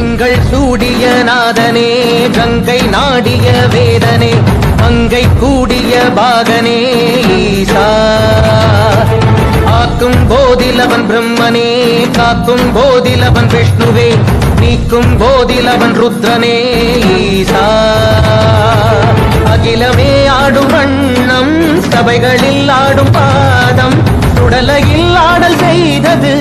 திங்கள் சூடிய நாதனே கங்கை நாடிய வேதனே அங்கை கூடிய பாகனே ஈசா. ஆக்கும் போதிலவன் பிரம்மனே காக்கும் போதிலவன் விஷ்ணுவே நீக்கும் போதிலவன் ருத்ரனே ஈசா. அகிலமே ஆடும் வண்ணம் சபைகளில் ஆடும் பாதம் சுடலையில் ஆடல் செய்தது